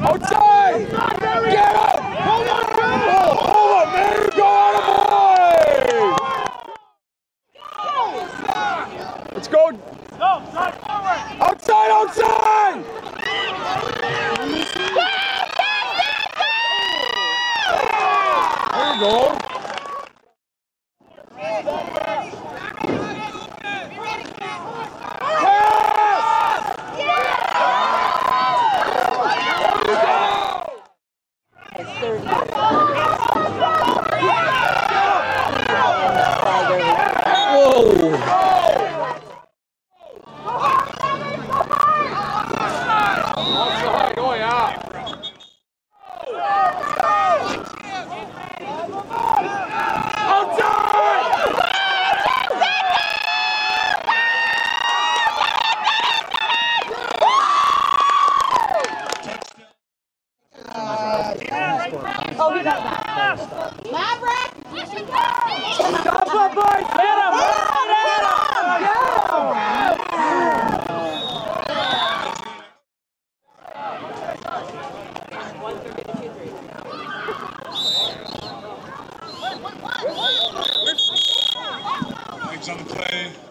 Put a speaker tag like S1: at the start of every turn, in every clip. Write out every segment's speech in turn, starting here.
S1: Outside! Get up! Hold on, hold on, man! Go out of Let's go! No, side forward! Outside, outside! There you go. 30.
S2: Oh, he got that. Maverick!
S1: Stop, boys! Hit him!
S3: Legs on the play.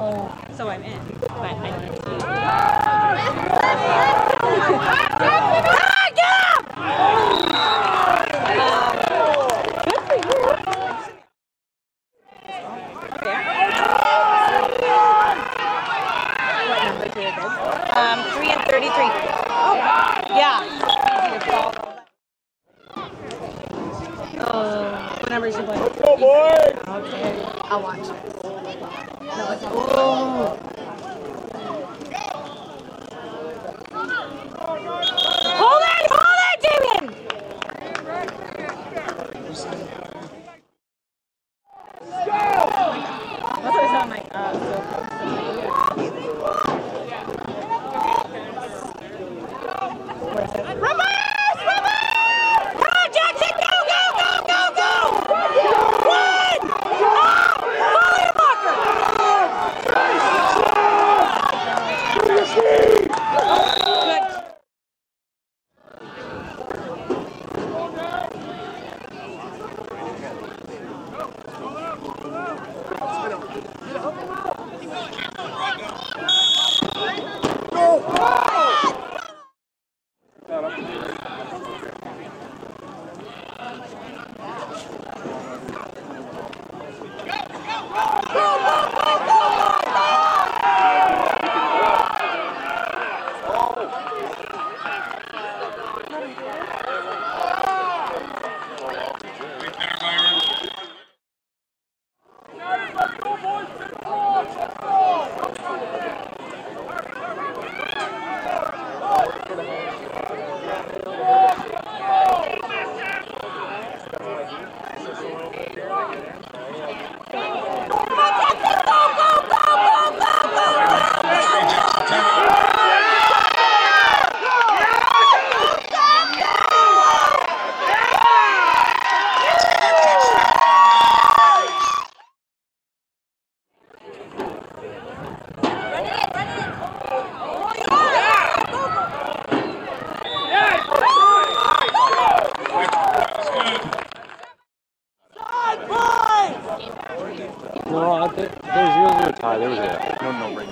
S4: So I'm in, but I need to. What number do you guys? Um, three and thirty-three. Oh, yeah. Oh, what number is your boy? Okay, I'll watch it.
S3: rồi. Ồ.
S1: No, I think there's usually a tie. There was a no, no, right